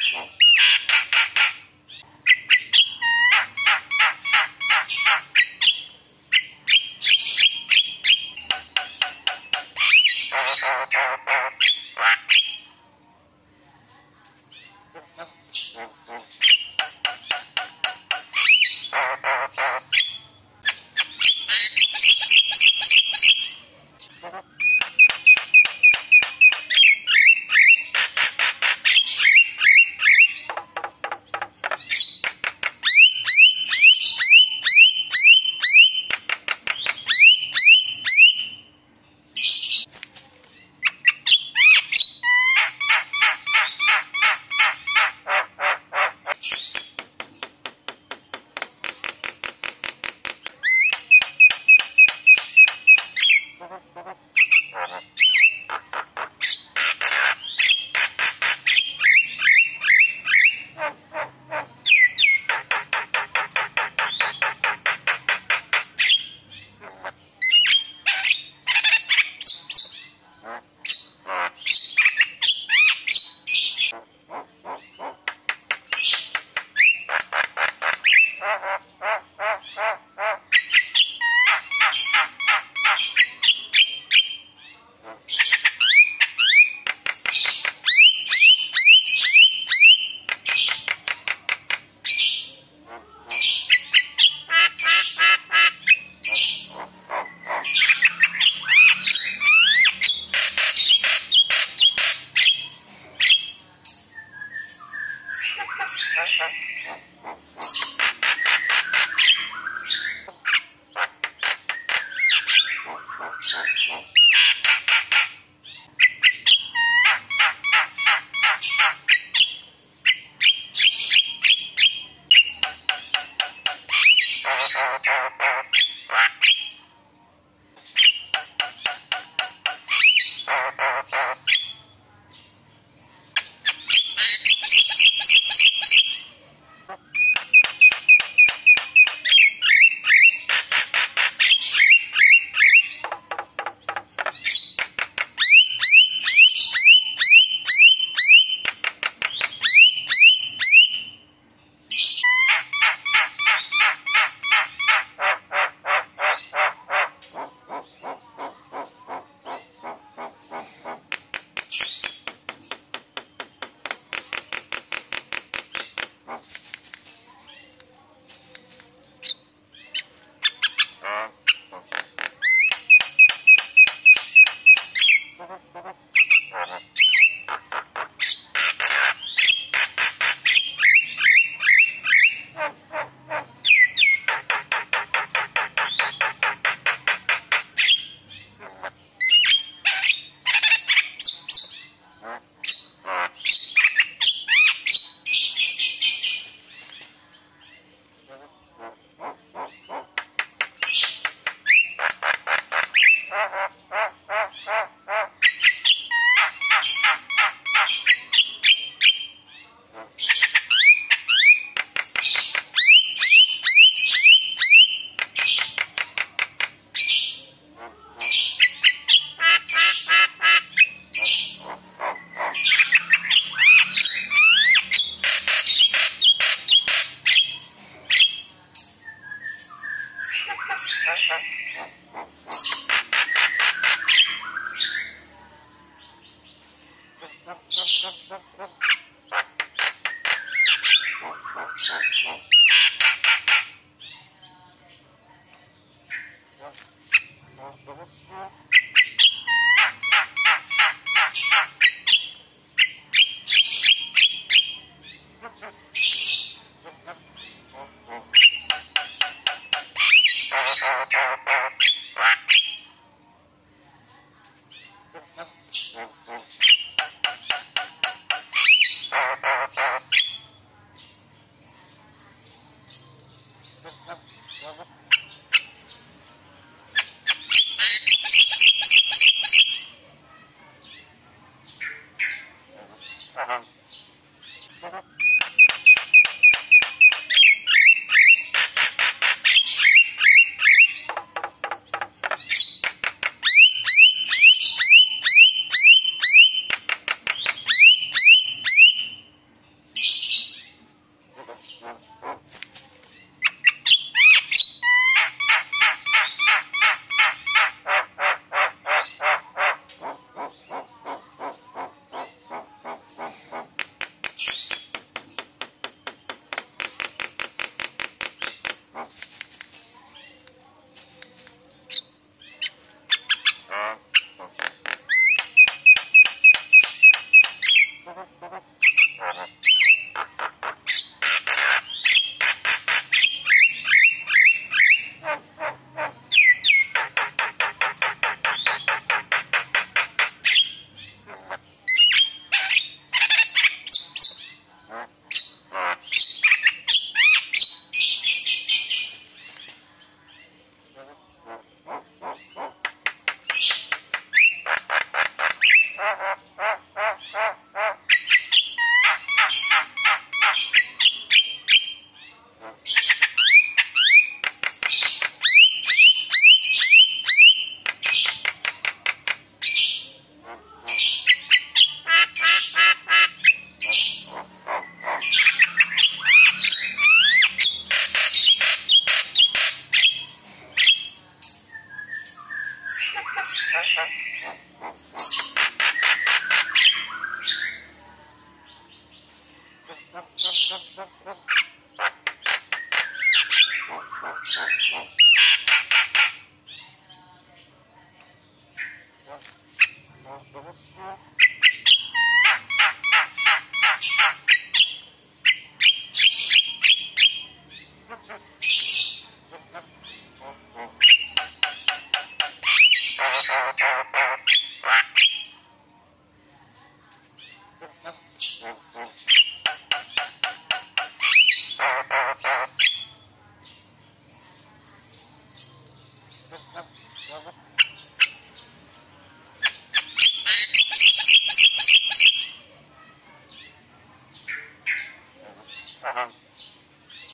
Thank you. Ha!